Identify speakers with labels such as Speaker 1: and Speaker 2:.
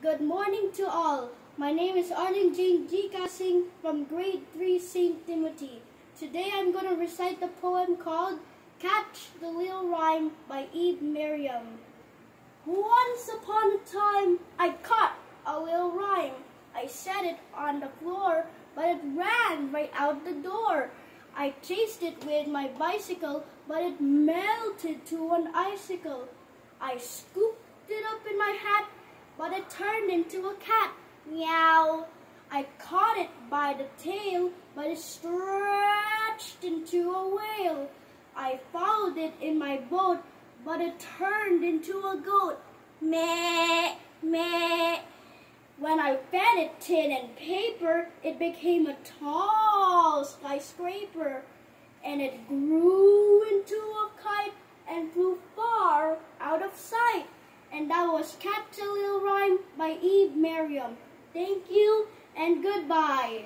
Speaker 1: Good morning to all. My name is Arlyn Jane G. Casing from grade 3 St. Timothy. Today I'm going to recite the poem called Catch the Little Rhyme by Eve Merriam. Once upon a time I caught a little rhyme. I set it on the floor, but it ran right out the door. I chased it with my bicycle, but it melted to an icicle. I scooped it up in my hat, but it turned into a cat. Meow. I caught it by the tail, but it stretched into a whale. I followed it in my boat, but it turned into a goat. Meh, meh. When I fed it tin and paper, it became a tall skyscraper. And it grew into a kite and flew far out of sight. And that was Catch a Little Rhyme by Eve Merriam. Thank you and goodbye.